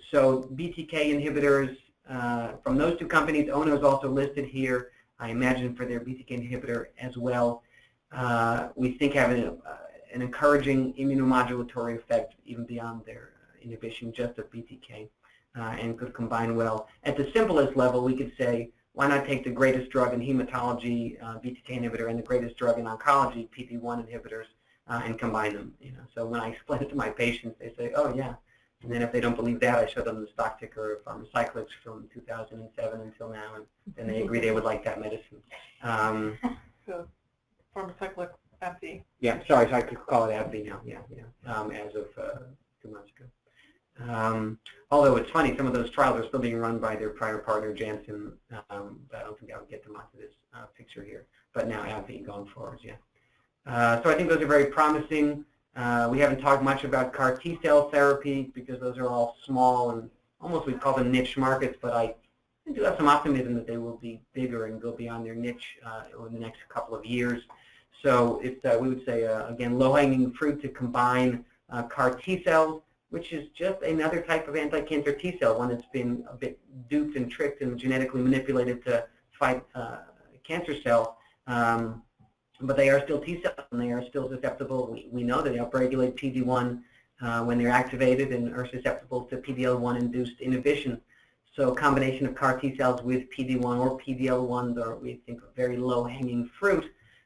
So BTK inhibitors uh, from those two companies, Ono is also listed here, I imagine for their BTK inhibitor as well. Uh, we think have an, uh, an encouraging immunomodulatory effect even beyond their inhibition just of BTK uh, and could combine well. At the simplest level, we could say, why not take the greatest drug in hematology, uh, BTK inhibitor, and the greatest drug in oncology, PD-1 inhibitors, uh, and combine them. You know, so when I explain it to my patients, they say, oh yeah. And then if they don't believe that, I show them the stock ticker of Pharmacyclics from 2007 until now, and then they agree they would like that medicine. Um, So pharmacyclic AbbVie. yeah, sorry, so I could call it AbbVie now. Yeah, yeah, um, as of uh, two months ago. Um, although it's funny, some of those trials are still being run by their prior partner, Janssen. Um, I don't think I would get them onto this uh, picture here. But now AbbVie going forward, yeah. Uh, so I think those are very promising. Uh, we haven't talked much about CAR T-cell therapy because those are all small and almost we call them niche markets, but I do have some optimism that they will be bigger and go beyond their niche uh, over the next couple of years. So it's, uh, we would say, uh, again, low-hanging fruit to combine CAR T-cells which is just another type of anti-cancer T cell, one that's been a bit duped and tricked and genetically manipulated to fight uh, cancer cells. Um, but they are still T cells and they are still susceptible. We, we know that they upregulate PD-1 uh, when they're activated and are susceptible to PD-L1 induced inhibition. So a combination of CAR T cells with PD-1 or PD-L1s are, we think, very low-hanging fruit.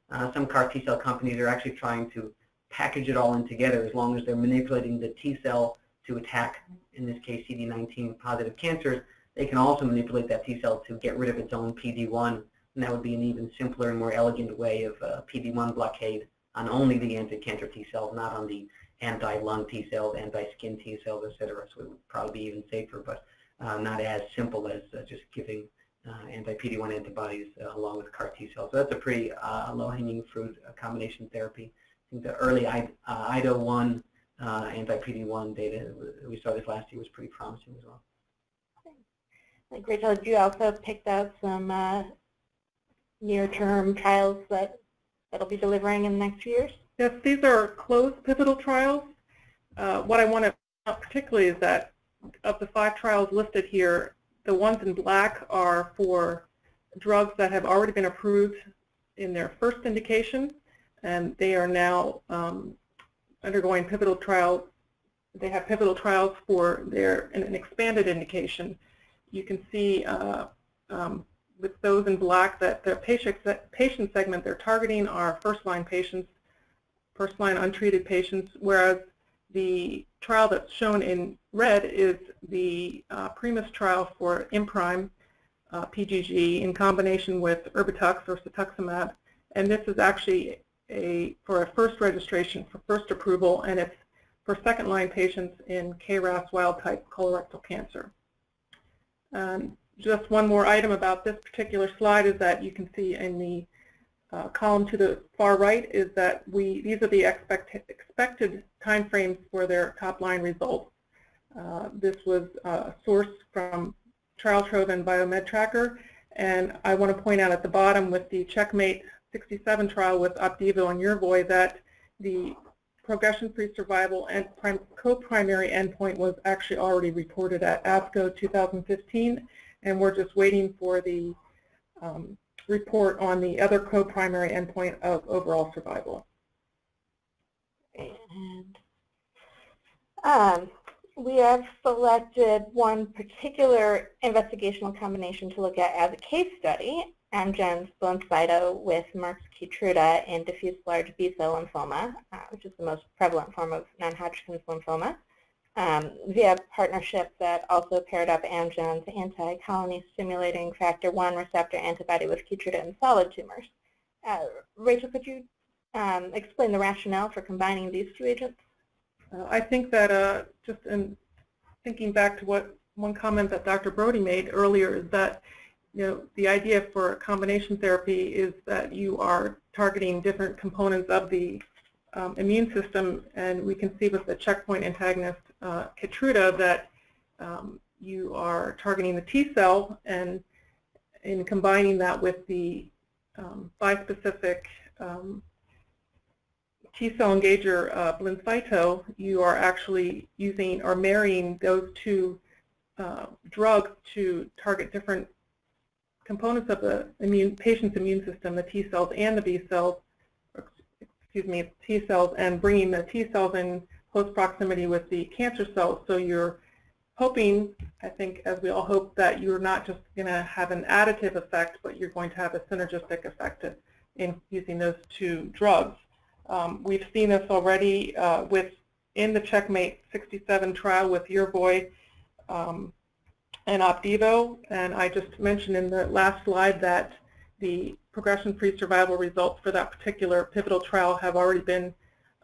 Uh, some CAR T cell companies are actually trying to package it all in together as long as they're manipulating the T cell to attack, in this case, CD19 positive cancers, they can also manipulate that T cell to get rid of its own PD-1, and that would be an even simpler and more elegant way of uh, PD-1 blockade on only the anti-cancer T cells, not on the anti-lung T cells, anti-skin T cells, et cetera. So it would probably be even safer, but uh, not as simple as uh, just giving uh, anti-PD-1 antibodies uh, along with CAR T cells. So that's a pretty uh, low-hanging fruit combination therapy I think the early uh, IDO1 uh, anti-PD-1 data we saw this last year was pretty promising as well. Like Rachel, you also picked out some near-term trials that that'll be delivering in the next few years? Yes, these are closed pivotal trials. Uh, what I want to point particularly is that of the five trials listed here, the ones in black are for drugs that have already been approved in their first indication and they are now um, undergoing pivotal trials. They have pivotal trials for their an expanded indication. You can see uh, um, with those in black that the patient, patient segment they're targeting are first-line patients, first-line untreated patients, whereas the trial that's shown in red is the uh, Primus trial for IMPRIME uh, PGG in combination with Erbitux or cetuximab. And this is actually a, for a first registration, for first approval, and it's for second-line patients in KRAS wild-type colorectal cancer. Um, just one more item about this particular slide is that you can see in the uh, column to the far right is that we these are the expect, expected timeframes for their top-line results. Uh, this was uh, sourced from Trialtrove and BioMedTracker, and I want to point out at the bottom with the Checkmate 67 trial with Opdivo and Yervoy that the progression-free survival and co-primary endpoint was actually already reported at ASCO 2015, and we're just waiting for the um, report on the other co-primary endpoint of overall survival. And um, we have selected one particular investigational combination to look at as a case study, Amgen's Blincyto with Merck's Keytruda in diffuse large B-cell lymphoma, uh, which is the most prevalent form of non-Hodgkin's lymphoma, um, via partnership that also paired up Amgen's anti-colony stimulating factor 1 receptor antibody with Keytruda in solid tumors. Uh, Rachel, could you um, explain the rationale for combining these two agents? Uh, I think that uh, just in thinking back to what one comment that Dr. Brody made earlier is that you know, the idea for combination therapy is that you are targeting different components of the um, immune system, and we can see with the checkpoint antagonist uh, Keytruda that um, you are targeting the T cell, and in combining that with the um, bispecific um, T cell engager uh, Blincyto, you are actually using or marrying those two uh, drugs to target different components of the immune patient's immune system, the T cells and the B cells, excuse me, T cells, and bringing the T cells in close proximity with the cancer cells. So you're hoping, I think, as we all hope, that you're not just going to have an additive effect, but you're going to have a synergistic effect in using those two drugs. Um, we've seen this already uh, with in the Checkmate 67 trial with Yervoy. Um, and Opdivo, and I just mentioned in the last slide that the progression-free survival results for that particular pivotal trial have already been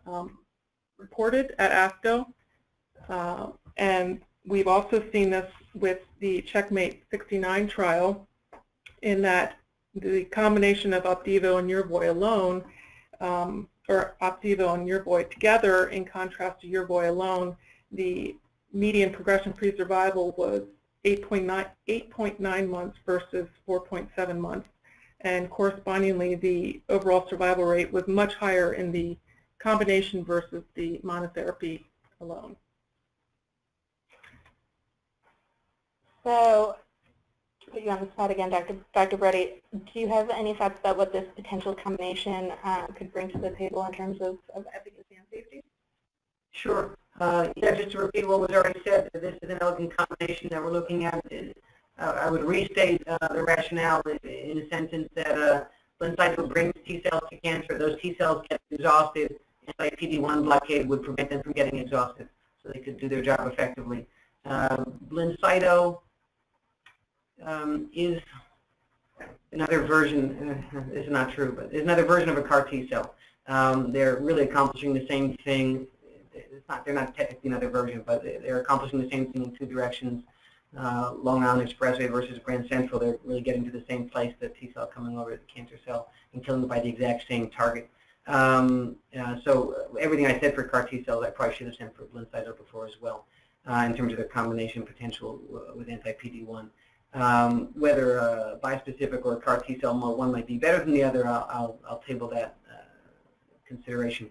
um, reported at ASCO. Uh, and we've also seen this with the Checkmate 69 trial in that the combination of Opdivo and Yervoy alone, um, or Opdivo and Yervoy together in contrast to Yervoy alone, the median progression-free survival was 8.9 months versus 4.7 months. And correspondingly, the overall survival rate was much higher in the combination versus the monotherapy alone. So, to put you on the spot again, Dr. Dr. Brody, do you have any thoughts about what this potential combination uh, could bring to the table in terms of, of efficacy and safety? Sure. Uh, yeah, just to repeat what was already said, this is an elegant combination that we're looking at. Uh, I would restate uh, the rationale in a sentence that uh, Blincyto brings T cells to cancer. Those T cells get exhausted. Anti-PD-1 blockade would prevent them from getting exhausted, so they could do their job effectively. Uh, Blincyto um, is another version, uh, is not true, but is another version of a CAR T cell. Um, they're really accomplishing the same thing it's not, they're not technically another version, but they're accomplishing the same thing in two directions. Uh, Long Island Expressway versus Grand Central, they're really getting to the same place, the T cell coming over the cancer cell and killing it by the exact same target. Um, uh, so everything I said for CAR T cells, I probably should have said for Blincyto before as well, uh, in terms of the combination potential with anti-PD-1. Um, whether uh, bispecific or CAR T cell, one might be better than the other, I'll, I'll, I'll table that uh, consideration.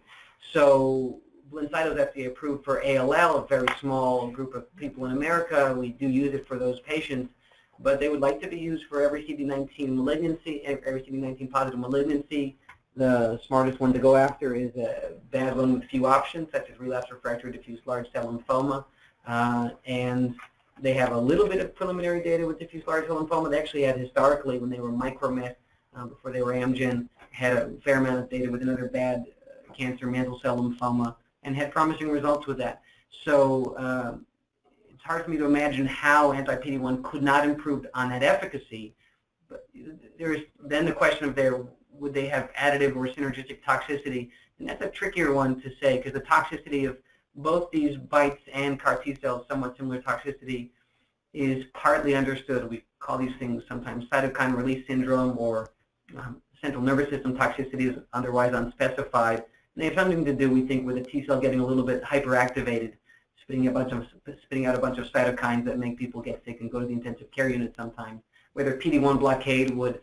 So Blincyto is FDA approved for ALL, a very small group of people in America. We do use it for those patients, but they would like to be used for every CD19 malignancy, every CD19 positive malignancy. The smartest one to go after is a bad one with few options, such as relapse refractory diffuse large cell lymphoma. Uh, and they have a little bit of preliminary data with diffuse large cell lymphoma. They actually had historically, when they were Micromet, um, before they were Amgen, had a fair amount of data with another bad uh, cancer, mantle cell lymphoma and had promising results with that. So uh, it's hard for me to imagine how anti-PD-1 could not improve on that efficacy. But there's then the question of their would they have additive or synergistic toxicity, and that's a trickier one to say because the toxicity of both these BiTEs and CAR T cells, somewhat similar toxicity, is partly understood. We call these things sometimes cytokine release syndrome or um, central nervous system toxicity is otherwise unspecified. And they have something to do, we think, with a T cell getting a little bit hyperactivated, spitting a bunch of spitting out a bunch of cytokines that make people get sick and go to the intensive care unit sometimes. Whether PD-1 blockade would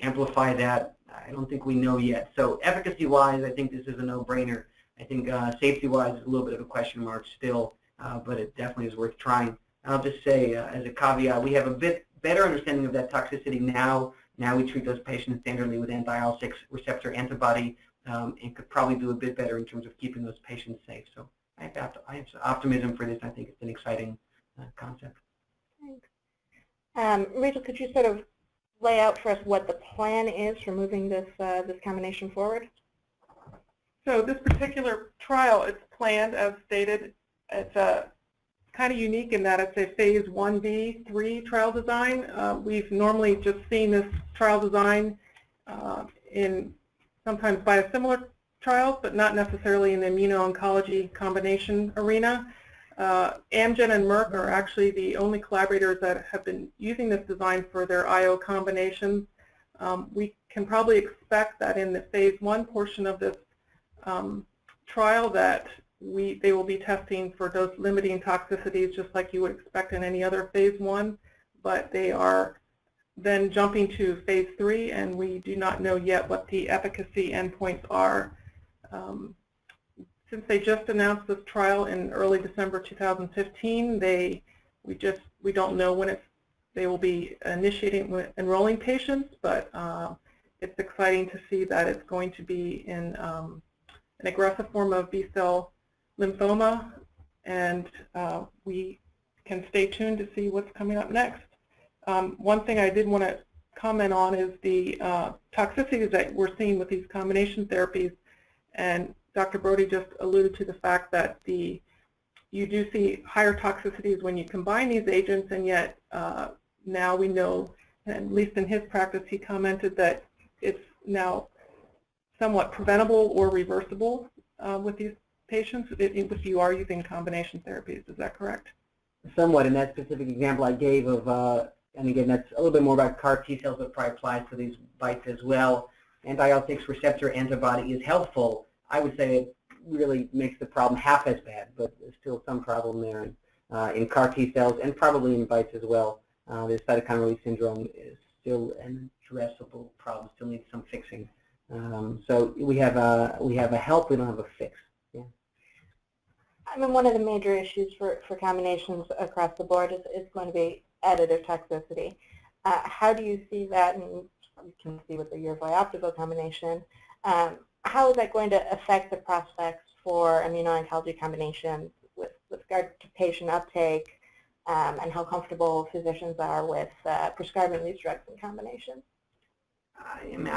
amplify that, I don't think we know yet. So efficacy-wise, I think this is a no-brainer. I think uh, safety-wise is a little bit of a question mark still, uh, but it definitely is worth trying. I'll just say, uh, as a caveat, we have a bit better understanding of that toxicity now. Now we treat those patients standardly with anti-IL-6 receptor antibody um, and could probably do a bit better in terms of keeping those patients safe. So I have, I have optimism for this. I think it's an exciting uh, concept. Thanks. Um, Rachel, could you sort of lay out for us what the plan is for moving this uh, this combination forward? So this particular trial, it's planned as stated. It's uh, kind of unique in that it's a phase 1b3 trial design. Uh, we've normally just seen this trial design uh, in sometimes biosimilar trials, but not necessarily in the immuno-oncology combination arena. Uh, Amgen and Merck are actually the only collaborators that have been using this design for their IO combinations. Um, we can probably expect that in the phase one portion of this um, trial that we, they will be testing for dose limiting toxicities just like you would expect in any other phase one, but they are then jumping to phase three, and we do not know yet what the efficacy endpoints are. Um, since they just announced this trial in early December 2015, they we just we don't know when it's they will be initiating enrolling patients, but uh, it's exciting to see that it's going to be in um, an aggressive form of B-cell lymphoma, and uh, we can stay tuned to see what's coming up next. Um, one thing I did want to comment on is the uh, toxicities that we're seeing with these combination therapies. And Dr. Brody just alluded to the fact that the you do see higher toxicities when you combine these agents, and yet uh, now we know, at least in his practice, he commented that it's now somewhat preventable or reversible uh, with these patients if you are using combination therapies. Is that correct? Somewhat. In that specific example I gave of uh, and again, that's a little bit more about CAR T cells, but probably applies to these BiTEs as well. Anti-IL-6 receptor antibody is helpful. I would say it really makes the problem half as bad, but there's still some problem there in, uh, in CAR T cells and probably in BiTEs as well. Uh, the cytokine release syndrome is still an addressable problem, still needs some fixing. Um, so we have a we have a help, we don't have a fix. Yeah. I mean, one of the major issues for, for combinations across the board is, is going to be additive toxicity. Uh, how do you see that, and you can see with the Yervoy Opdivo combination, um, how is that going to affect the prospects for immuno-oncology combinations with, with regard to patient uptake um, and how comfortable physicians are with uh, prescribing these drugs in combination?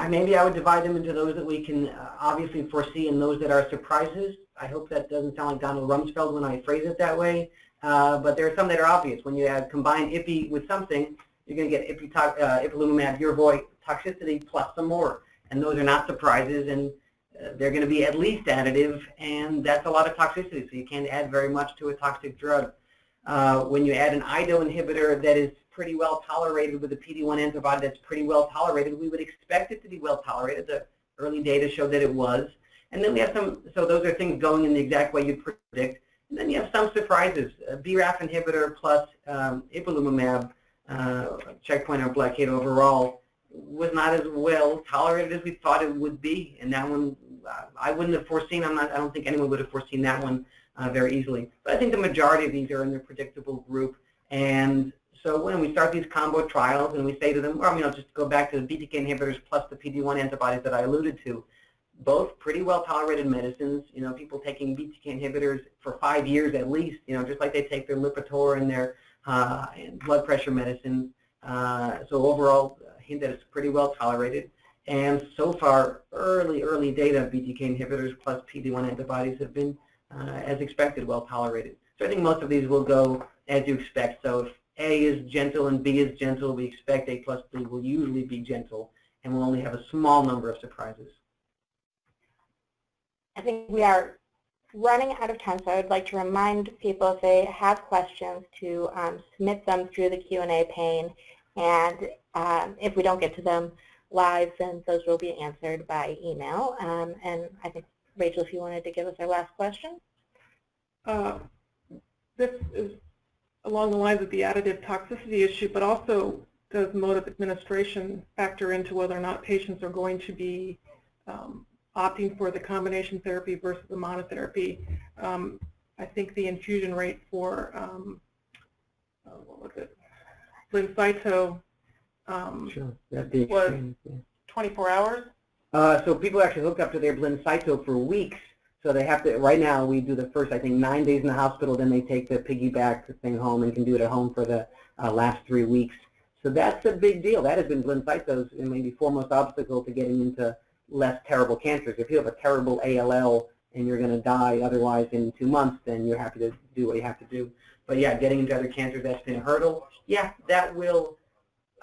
Maybe I would divide them into those that we can uh, obviously foresee and those that are surprises. I hope that doesn't sound like Donald Rumsfeld when I phrase it that way. Uh, but there are some that are obvious. When you add combine IPI with something, you're going to get uh, ipilimumab, Yervoy toxicity plus some more. And those are not surprises, and they're going to be at least additive, and that's a lot of toxicity, so you can't add very much to a toxic drug. Uh, when you add an IDO inhibitor that is pretty well tolerated with a PD-1 antibody that's pretty well tolerated, we would expect it to be well tolerated. The early data showed that it was. And then we have some, so those are things going in the exact way you'd predict. And then you have some surprises. A BRAF inhibitor plus um, ipilimumab, uh, checkpoint or blockade overall, was not as well tolerated as we thought it would be. And that one, I wouldn't have foreseen. I'm not, I don't think anyone would have foreseen that one uh, very easily. But I think the majority of these are in the predictable group. And so when we start these combo trials and we say to them, well, I mean, I'll just go back to the BTK inhibitors plus the PD-1 antibodies that I alluded to both pretty well tolerated medicines. You know, people taking BTK inhibitors for five years at least. You know, just like they take their Lipitor and their uh, blood pressure medicines. Uh, so overall, I think that it's pretty well tolerated. And so far, early, early data of BTK inhibitors plus PD-1 antibodies have been, uh, as expected, well tolerated. So I think most of these will go as you expect. So if A is gentle and B is gentle, we expect A plus B will usually be gentle, and we'll only have a small number of surprises. I think we are running out of time, so I would like to remind people if they have questions to um, submit them through the Q&A pane. And um, if we don't get to them, live, then those will be answered by email. Um, and I think, Rachel, if you wanted to give us our last question. Uh, This is along the lines of the additive toxicity issue, but also does mode of administration factor into whether or not patients are going to be um, opting for the combination therapy versus the monotherapy. Um, I think the infusion rate for, um, uh, what was it, Blincyto, um, Sure. Was- yeah. 24 hours? Uh, so people actually hook up to their Blincyto for weeks. So they have to, right now we do the first, I think, nine days in the hospital, then they take the piggyback thing home and can do it at home for the uh, last three weeks. So that's a big deal. That has been Blincyto's maybe foremost obstacle to getting into less terrible cancers. If you have a terrible ALL and you're going to die otherwise in two months, then you're happy to do what you have to do. But yeah, getting into other cancers, that's been a hurdle. Yeah, that will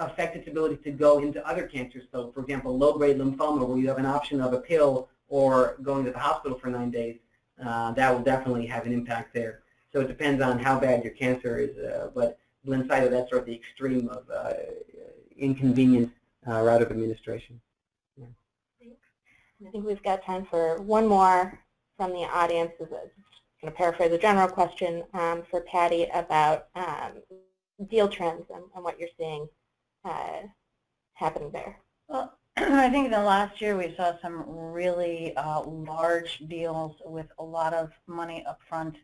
affect its ability to go into other cancers. So, for example, low-grade lymphoma, where you have an option of a pill or going to the hospital for nine days, uh, that will definitely have an impact there. So it depends on how bad your cancer is. Uh, but Blincyto, that's sort of the extreme of uh, inconvenient uh, route of administration. I think we've got time for one more from the audience. Is going to paraphrase a general question um, for Patty about um, deal trends and, and what you're seeing uh, happening there. Well, I think in the last year we saw some really uh, large deals with a lot of money up front.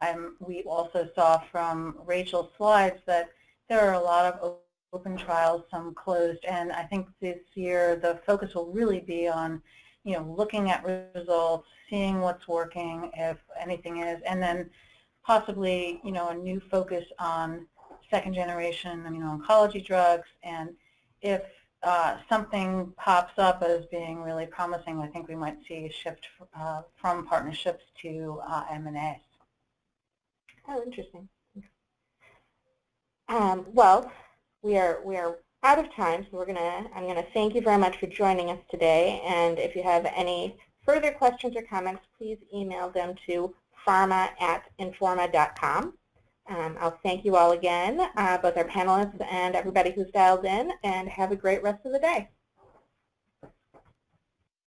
Um, we also saw from Rachel's slides that there are a lot of open trials, some closed, and I think this year the focus will really be on, you know, looking at results, seeing what's working, if anything is, and then possibly, you know, a new focus on second generation immuno-oncology drugs, and if uh, something pops up as being really promising, I think we might see a shift uh, from partnerships to uh, M&As. Oh, interesting. Um, well, we are we are out of time, so we're gonna I'm gonna thank you very much for joining us today. And if you have any further questions or comments, please email them to pharma at informa.com. Um, I'll thank you all again, uh, both our panelists and everybody who's dialed in, and have a great rest of the day.